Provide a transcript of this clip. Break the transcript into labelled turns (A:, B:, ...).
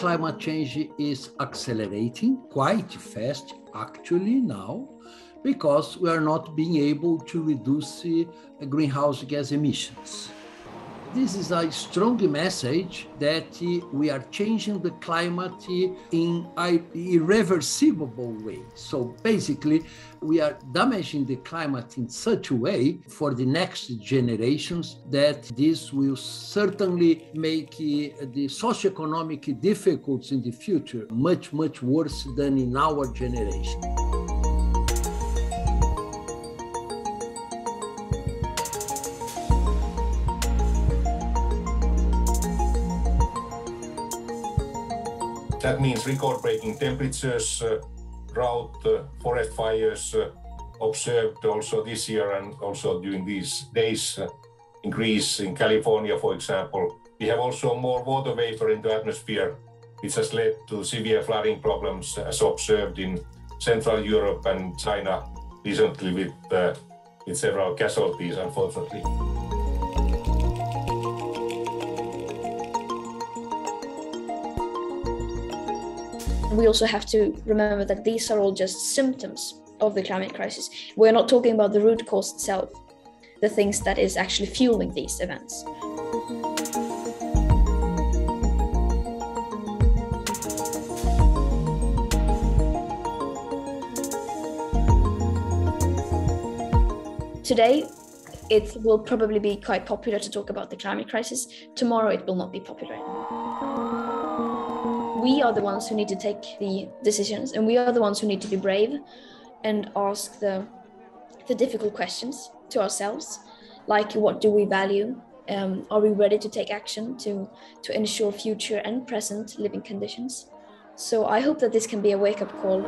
A: climate change is accelerating quite fast actually now because we are not being able to reduce uh, greenhouse gas emissions. This is a strong message that we are changing the climate in an irreversible way. So basically, we are damaging the climate in such a way for the next generations that this will certainly make uh, the socioeconomic difficulties in the future much, much worse than in our generation.
B: That means record-breaking temperatures, uh, drought, uh, forest fires uh, observed also this year and also during these days uh, increase in California, for example. We have also more water vapor in the atmosphere, which has led to severe flooding problems as observed in Central Europe and China recently with, uh, with several casualties, unfortunately.
C: We also have to remember that these are all just symptoms of the climate crisis. We're not talking about the root cause itself, the things that is actually fueling these events. Today, it will probably be quite popular to talk about the climate crisis. Tomorrow, it will not be popular anymore we are the ones who need to take the decisions and we are the ones who need to be brave and ask the the difficult questions to ourselves like what do we value? Um, are we ready to take action to to ensure future and present living conditions? So i hope that this can be a wake-up call